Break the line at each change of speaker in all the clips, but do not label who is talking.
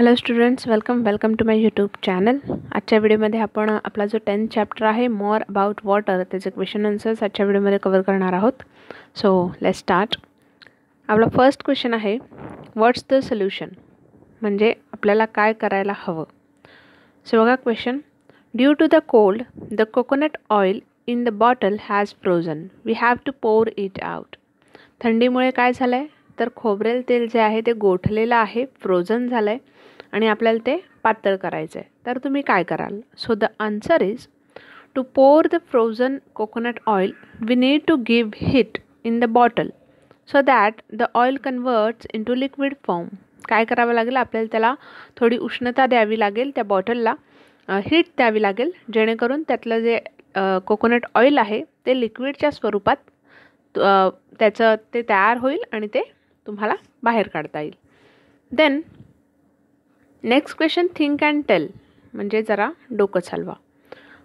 Hello students welcome welcome to my YouTube channel आजच्या व्हिडिओमध्ये आपण आपला जो टेन्थ चॅप्टर आहे मोर अबाउट वॉटर त्याचे क्वेश्चन आन्सर्स आजच्या व्हिडिओमध्ये कवर करणार आहोत. सो लेट स्टार्ट आपला फर्स्ट क्वेश्चन आहे व्हॉट्स द सोल्युशन म्हणजे आपल्याला काय करायला हवं? सो बघा question due to the cold the coconut oil in the bottle has frozen we have to pour it out थंडीमुळे काय झालं आहे तर खोबरेल तेल जे आहे ते गोठलेलं आहे फ्रोझन झालं आहे आणि आपल्याला ते पातळ करायचं आहे तर तुम्ही काय कराल? So the answer is to pour the frozen coconut oil we need to give heat in the bottle so that the oil converts into liquid form काय करावं लागेल? आपल्याला त्याला थोडी उष्णता द्यावी लागेल त्या बॉटलला हीट द्यावी लागेल जेणेकरून त्यातलं जे कोकोनट ऑइल आहे ते लिक्विडच्या स्वरूपात त्याचं ते तयार होईल आणि ते तुम्हाला बाहेर काढता येईल. Then next question think and tell म्हणजे जरा डोकं चालवा.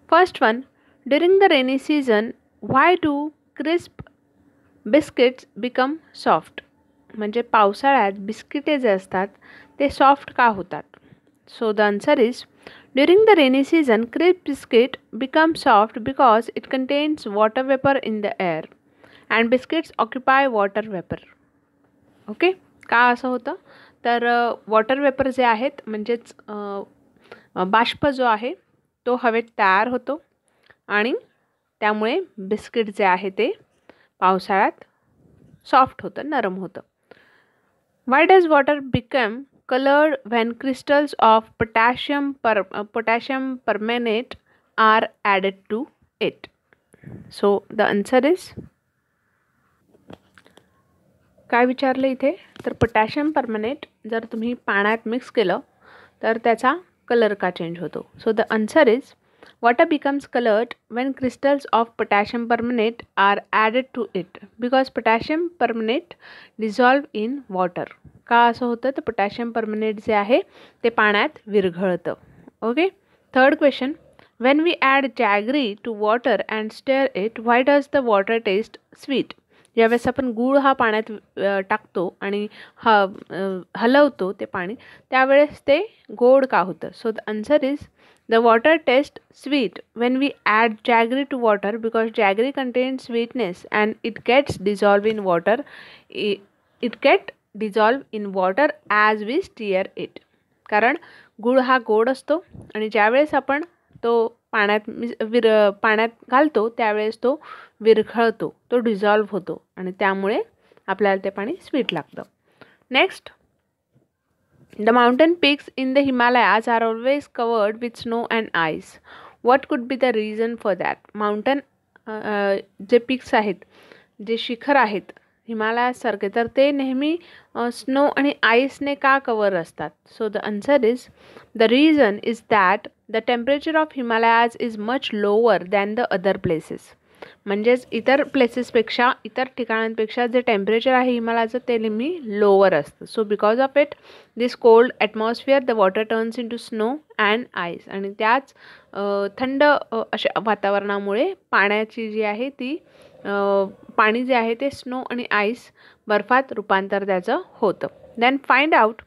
First one during the rainy season why do crisp biscuits become soft म्हणजे पावसाळ्यात बिस्किटे जे असतात ते सॉफ्ट का होतात? So the answer is during the rainy season crisp biscuit become soft because it contains water vapour in the air and biscuits occupy water vapour okay? का असं होतं? तर वॉटर वेपर जे आहेत म्हणजेच बाष्प जो आहे तो हवेत तयार होतो आणि त्यामुळे बिस्किट जे आहे ते पावसाळ्यात सॉफ्ट होतं नरम होतं. Why does water become coloured when crystals of potassium per potassium permanganate are added to it so the answer is काय विचारलं इथे? तर पोटॅशियम परमनेट जर तुम्ही पाण्यात मिक्स केलं तर त्याचा कलर का चेंज होतो? So the answer is water becomes coloured when crystals of potassium permanganate are added to it because potassium permanganate dissolve in water का असं होतं? तर पोटॅशियम परमनेट जे आहे ते पाण्यात विरघळतं. Okay third question when we add jaggery to water and stir it why does the water taste sweet ज्यावेळेस आपण गूळ हा पाण्यात टाकतो आणि ह हलवतो ते पाणी त्यावेळेस ते गोड का होतं? So the answer is the water taste sweet when we add jaggery to water because jaggery contain sweetness and it gets dissolve in water it get dissolve in water as we stir it कारण गूळ हा गोड असतो आणि ज्यावेळेस आपण तो पाण्यात विर पाण्यात घालतो त्यावेळेस तो विरघळतो तो डिझॉल्व्ह होतो आणि त्यामुळे आपल्याला ते पाणी स्वीट लागतं. Next the mountain peaks in the Himalayas are always covered with snow and ice what could be the reason for that mountain जे पिक्स आहेत जे शिखर आहेत हिमालयासारखे तर ते नेहमी स्नो आणि आईसने का कवर असतात? So the answer is the reason is that the temperature of Himalayas is much lower than the other places म्हणजेच इतर प्लेसेसपेक्षा इतर ठिकाणांपेक्षा जे टेम्परेचर आहे हिमालयाचं ते नेहमी लोअर असतं. So because of it this cold atmosphere the water turns into snow and ice आणि त्याच थंड अशा वातावरणामुळे पाण्याची जी आहे ती पाणी जे आहे ते स्नो आणि आईस बर्फात रूपांतर त्याचं होतं. Then find out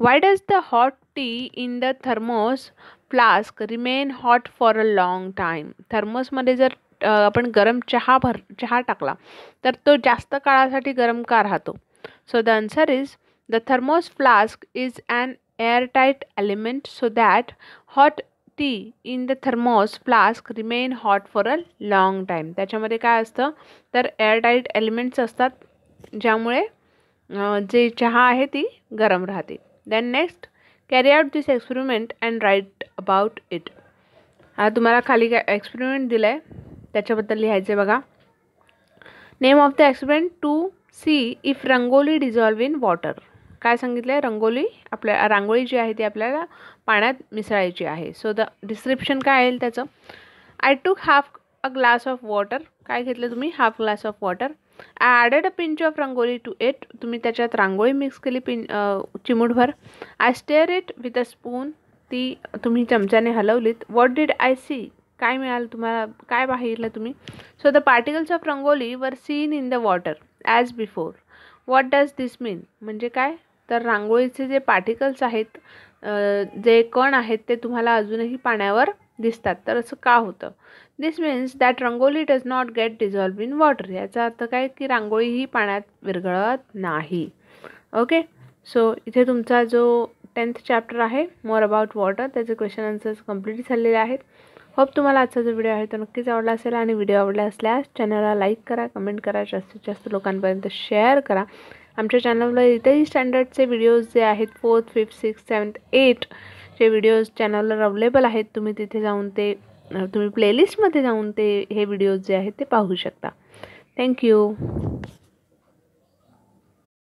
why does the hot tea in the thermos flask remain hot for a long time थर्मोसमध्ये जर आपण गरम चहा भर चहा टाकला तर तो जास्त काळासाठी गरम का राहतो? So the answer is the thermos flask is an airtight element so that hot tea in the thermos flask remain hot for a long time त्याच्यामध्ये काय असतं? तर एअरटाईट एलिमेंट्स असतात ज्यामुळे जे चहा आहे ती गरम राहते. Then next carry out this experiment and write about it हा तुम्हाला खाली काय एक्सपेरिमेंट दिलं आहे त्याच्याबद्दल लिहायचं आहे बघा. Name of the experiment to see if rangoli dissolve in water काय सांगितलं आहे रंगोली. आपल्या रांगोळी जी आहे ती आपल्याला पाण्यात मिसळायची आहे. सो द डिस्क्रिप्शन काय येईल त्याचं? I took half a glass of water काय घेतलं तुम्ही? Half glass of water I added a pinch of rangoli to it तुम्ही त्याच्यात रांगोळी मिक्स केली पिं चिमूटभर. I stir it with a spoon ती तुम्ही चमच्याने हलवलीत. वॉट डीड आय सी काय मिळालं तुम्हाला? काय पाहिलं तुम्ही? So the particles of rangoli were seen in the water as before what does this mean म्हणजे काय? तर रांगोळीचे जे पार्टिकल्स आहेत जे कण आहेत ते तुम्हाला अजूनही पाण्यावर दिसतात. तर असं का होतं? This means that rangoli does not get dissolve in water याचा अर्थ काय की रांगोळी ही पाण्यात विरघळत नाही. ओके सो इथे तुमचा जो टेन्थ चॅप्टर आहे मोर अबाउट वॉटर त्याचे क्वेश्चन आन्सर्स कंप्लीट झालेले आहेत. होप तुम्हाला आजचा जो व्हिडिओ आहे तो नक्कीच आवडला असेल आणि व्हिडिओ आवडला असल्यास चॅनलला लाईक करा कमेंट करा जास्तीत जास्त लोकांपर्यंत शेअर करा. आमच्या चॅनलवर इथेही स्टँडर्डचे व्हिडिओज जे आहेत fourth fifth six seventh eight जे व्हिडिओज चॅनलवर अवेलेबल आहेत. तुम्ही तिथे जाऊन ते तुम्ही प्लेलिस्टमध्ये जाऊन ते हे व्हिडिओज जे आहेत ते पाहू शकता. थँक्यू